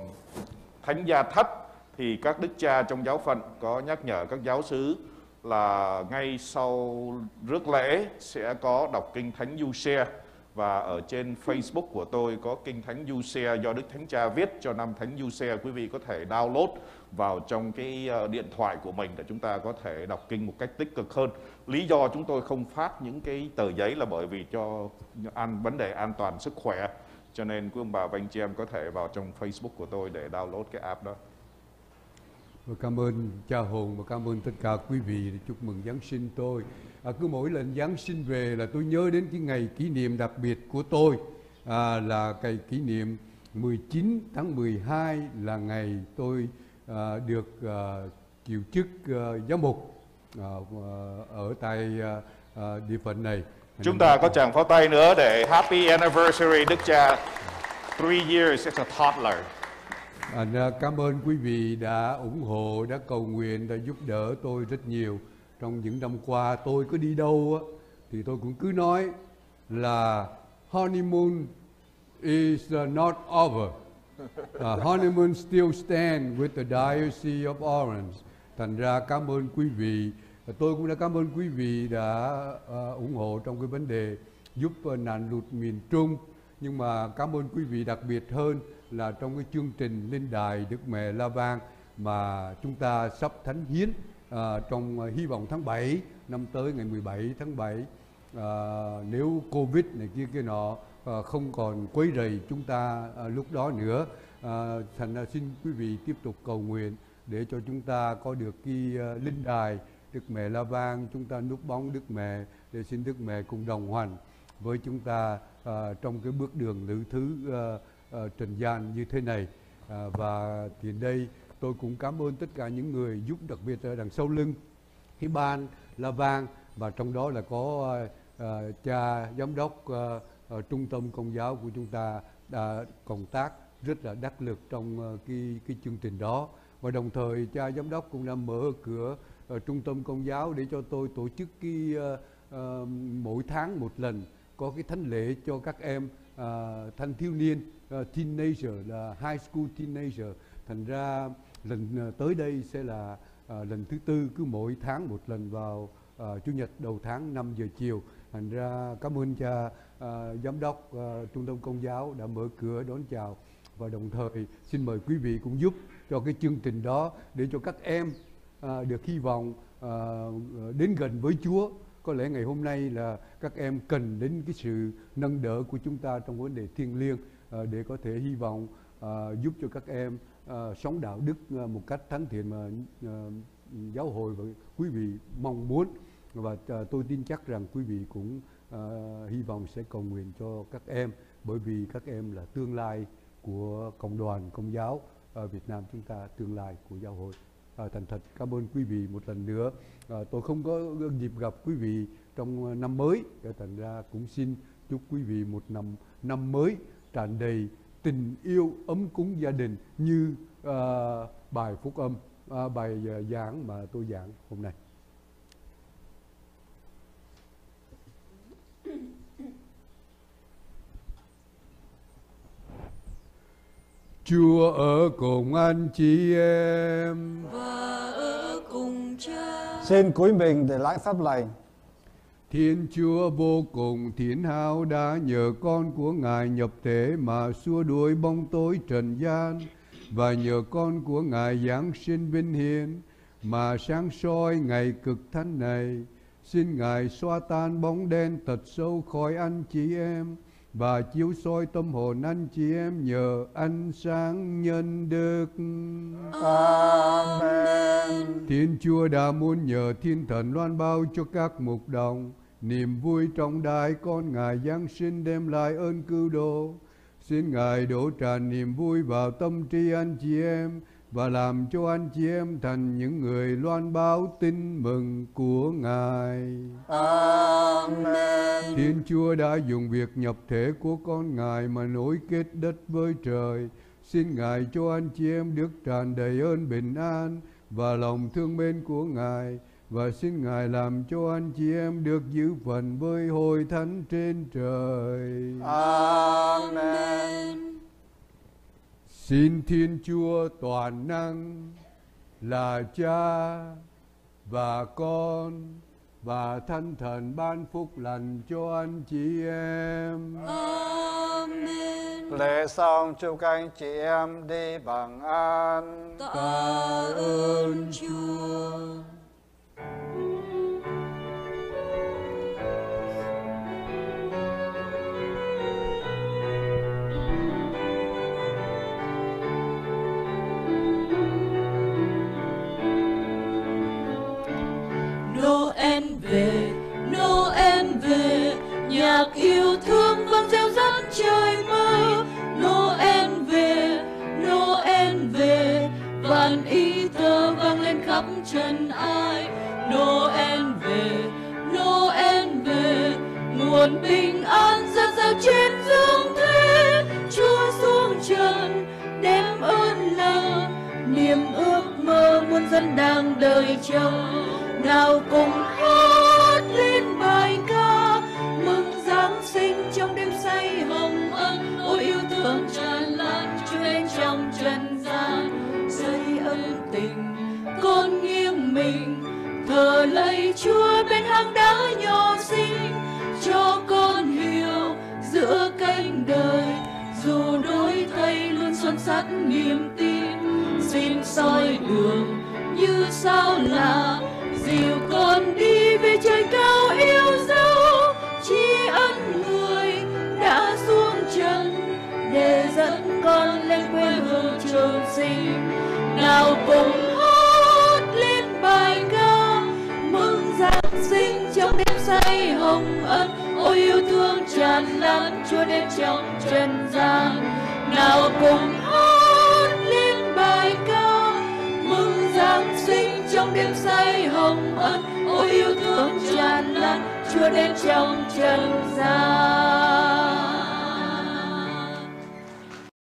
thánh gia thất. Thì các đức cha trong giáo phận có nhắc nhở các giáo sứ là ngay sau rước lễ sẽ có đọc kinh thánh du xe và ở trên Facebook của tôi có kinh thánh du xe do Đức Thánh Cha viết cho năm thánh du xe quý vị có thể download vào trong cái ờ, điện thoại của mình để chúng ta có thể đọc kinh một cách tích cực hơn. Lý do chúng tôi không phát những cái tờ giấy là bởi vì cho an, vấn đề an toàn sức khỏe, cho nên quý ông bà và anh chị em có thể vào trong Facebook của tôi để download cái app đó. Và cảm ơn cha hồn và cảm ơn tất cả quý vị để chúc mừng Giáng sinh tôi. À, cứ mỗi lần Giáng sinh về là tôi nhớ đến cái ngày kỷ niệm đặc biệt của tôi à, là cái kỷ niệm 19 tháng 12 là ngày tôi à, được à, chịu chức à, giám mục à, à, ở tại à, à, địa phận này. Chúng ta có chàng pháo tay nữa để Happy Anniversary Đức Cha. Three years as a toddler. Anh à, cảm ơn quý vị đã ủng hộ, đã cầu nguyện, đã giúp đỡ tôi rất nhiều trong những năm qua. Tôi có đi đâu á, thì tôi cũng cứ nói là honeymoon is not over. the honeymoon still stand with the Diocese of Orange. Thành ra cảm ơn quý vị. Tôi cũng đã cảm ơn quý vị đã uh, ủng hộ trong cái vấn đề giúp uh, nạn lụt miền Trung. Nhưng mà cảm ơn quý vị đặc biệt hơn là trong cái chương trình lên đài Đức Mẹ La Vang mà chúng ta sắp thánh hiến à, trong à, hy vọng tháng 7 năm tới ngày 17 tháng 7 à, nếu Covid này kia kia nọ à, không còn quấy rầy chúng ta à, lúc đó nữa à, thành ra xin quý vị tiếp tục cầu nguyện để cho chúng ta có được cái uh, linh đài Đức Mẹ La Vang chúng ta núp bóng Đức Mẹ để xin Đức Mẹ cùng đồng hành với chúng ta à, trong cái bước đường lữ thứ à, trình trần gian như thế này. Uh, và thì đây tôi cũng cảm ơn tất cả những người giúp đặc biệt ở đằng sau lưng. Cái ban La Vang và trong đó là có à, cha giám đốc uh, uh, trung tâm công giáo của chúng ta đã công tác rất là đắc lực trong uh, cái cái chương trình đó. Và đồng thời cha giám đốc cũng đã mở cửa uh, trung tâm công giáo để cho tôi tổ chức cái uh, uh, mỗi tháng một lần có cái thánh lễ cho các em uh, thanh thiếu niên uh, teenager là high school teenager. Thành ra lần uh, tới đây sẽ là uh, lần thứ tư cứ mỗi tháng một lần vào uh, chủ nhật đầu tháng 5 giờ chiều. Thành ra cảm ơn cha uh, giám đốc uh, trung tâm công giáo đã mở cửa đón chào. Và đồng thời xin mời quý vị cũng giúp cho cái chương trình đó để cho các em à, được hy vọng à, đến gần với Chúa. Có lẽ ngày hôm nay là các em cần đến cái sự nâng đỡ của chúng ta trong vấn đề thiêng liêng. Ờ, để có thể hy vọng ờ, giúp cho các em ờ, sống đạo đức một cách thánh thiện mà giáo hội và quý vị mong muốn. Và tôi tin chắc rằng quý vị cũng hy vọng sẽ cầu nguyện cho các em bởi vì các em là tương lai của cộng đoàn công giáo ở Việt Nam chúng ta tương lai của giáo hội. À, thành thật cảm ơn quý vị một lần nữa. À, tôi không có dịp gặp quý vị trong năm mới thành ra cũng xin chúc quý vị một năm năm mới tràn đầy tình yêu ấm cúng gia đình như à, bài phúc âm à, bài à, giảng mà tôi giảng hôm nay. Chúa ở cùng anh chị em. Và ở cùng cha. Xin cúi mình để lãnh pháp lành. Thiên Chúa vô cùng thiện hảo đã nhờ con của Ngài nhập thể mà xua đuổi bóng tối trần gian và nhờ con của Ngài Giáng sinh vinh hiển mà sáng soi ngày cực thánh này. Xin Ngài xóa tan bóng đen tật sâu khỏi anh chị em và chiếu soi tâm hồn anh chị em nhờ ánh sáng nhân đức. Amen. Thiên Chúa đã muốn nhờ thiên thần loan bao cho các mục đồng niềm vui trọng đại con Ngài Giáng sinh đem lại ơn cứu độ. Xin Ngài đổ tràn niềm vui vào tâm trí anh chị em và làm cho anh chị em thành những người loan báo tin mừng của Ngài. Amen. Thiên Chúa đã dùng việc nhập thể của con Ngài mà nối kết đất với trời. Xin Ngài cho anh chị em được tràn đầy ơn bình an và lòng thương mến của Ngài và xin Ngài làm cho anh chị em được giữ phần với hội thánh trên trời. Amen. Xin Thiên Chúa toàn năng là Cha và Con và Thánh Thần ban phúc lành cho anh chị em. Amen Lễ xong chúc các anh chị em đi bằng an. tạ ơn Chúa trời mơ. Noel về, Noel về, vạn ý thơ vang lên khắp trần ai. Noel về, Noel về, nguồn bình an dâng dào trên dương thế. Chúa xuống trần đem ơn là niềm ước mơ muôn dân đang đợi chờ nào cùng hát trong trần gian, dây ân tình, con nghiêng mình, thờ lạy chúa bên hang đá nhỏ xinh, cho con hiểu giữa cánh đời, dù đổi thay luôn son sắt niềm tin. Xin soi đường như sao là dìu con đi về trời cao yêu dấu sinh. Nào cùng hát lên bài ca, mừng giáng sinh trong đêm say hồng ân. Ôi yêu thương tràn lan chúa đến trong trần gian. Nào cùng hát lên bài ca, mừng giáng sinh trong đêm say hồng ân. Ôi yêu thương tràn lan chúa đến trong trần gian.